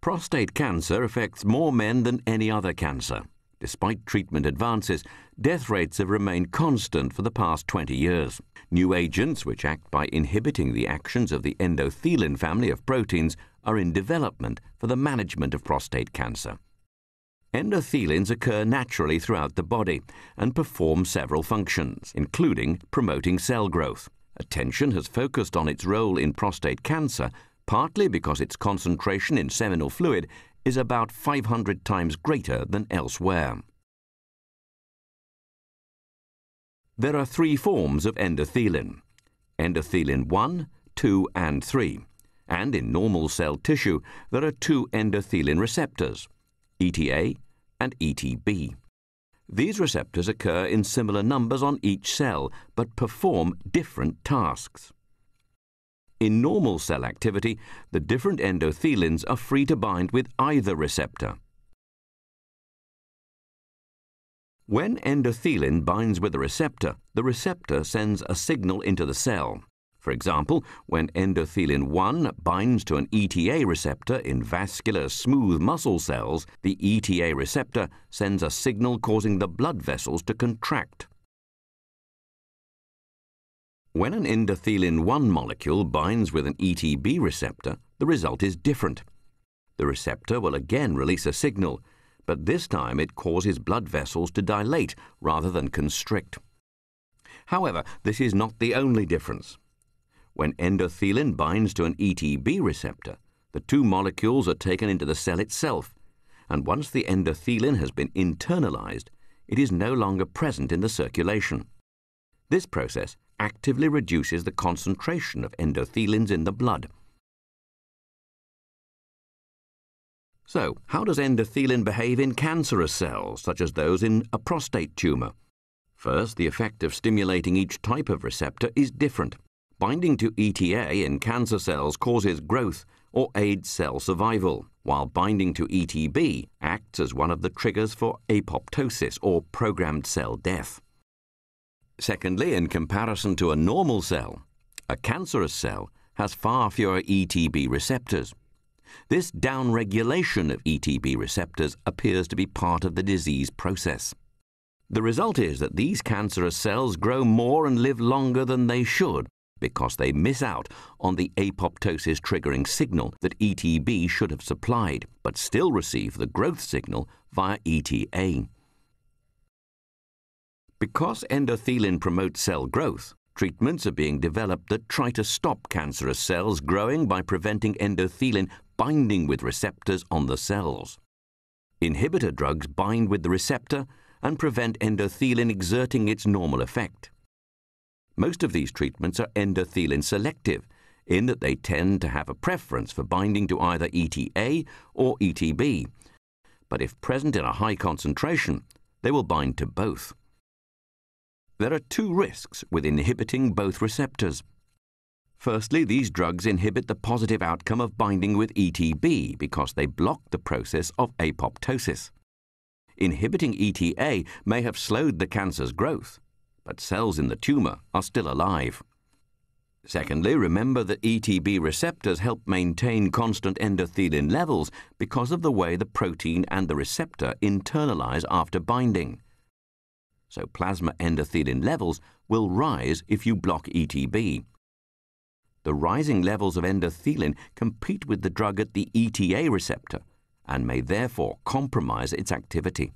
Prostate cancer affects more men than any other cancer. Despite treatment advances, death rates have remained constant for the past 20 years. New agents, which act by inhibiting the actions of the endothelin family of proteins, are in development for the management of prostate cancer. Endothelins occur naturally throughout the body and perform several functions, including promoting cell growth. Attention has focused on its role in prostate cancer partly because its concentration in seminal fluid is about 500 times greater than elsewhere. There are three forms of endothelin endothelin 1, 2, and 3. And in normal cell tissue, there are two endothelin receptors, ETA and ETB. These receptors occur in similar numbers on each cell, but perform different tasks. In normal cell activity, the different endothelins are free to bind with either receptor. When endothelin binds with a receptor, the receptor sends a signal into the cell. For example, when endothelin 1 binds to an ETA receptor in vascular smooth muscle cells, the ETA receptor sends a signal causing the blood vessels to contract. When an endothelin 1 molecule binds with an ETB receptor, the result is different. The receptor will again release a signal, but this time it causes blood vessels to dilate rather than constrict. However, this is not the only difference. When endothelin binds to an ETB receptor, the two molecules are taken into the cell itself, and once the endothelin has been internalized, it is no longer present in the circulation. This process actively reduces the concentration of endothelins in the blood. So, how does endothelin behave in cancerous cells, such as those in a prostate tumour? First, the effect of stimulating each type of receptor is different. Binding to ETA in cancer cells causes growth or aids cell survival, while binding to ETB acts as one of the triggers for apoptosis or programmed cell death. Secondly, in comparison to a normal cell, a cancerous cell has far fewer ETB receptors. This downregulation of ETB receptors appears to be part of the disease process. The result is that these cancerous cells grow more and live longer than they should because they miss out on the apoptosis triggering signal that ETB should have supplied, but still receive the growth signal via ETA. Because endothelin promotes cell growth, treatments are being developed that try to stop cancerous cells growing by preventing endothelin binding with receptors on the cells. Inhibitor drugs bind with the receptor and prevent endothelin exerting its normal effect. Most of these treatments are endothelin selective, in that they tend to have a preference for binding to either ETA or ETB. But if present in a high concentration, they will bind to both. There are two risks with inhibiting both receptors. Firstly, these drugs inhibit the positive outcome of binding with ETB because they block the process of apoptosis. Inhibiting ETA may have slowed the cancer's growth, but cells in the tumour are still alive. Secondly, remember that ETB receptors help maintain constant endothelin levels because of the way the protein and the receptor internalize after binding so plasma endothelin levels will rise if you block ETB. The rising levels of endothelin compete with the drug at the ETA receptor and may therefore compromise its activity.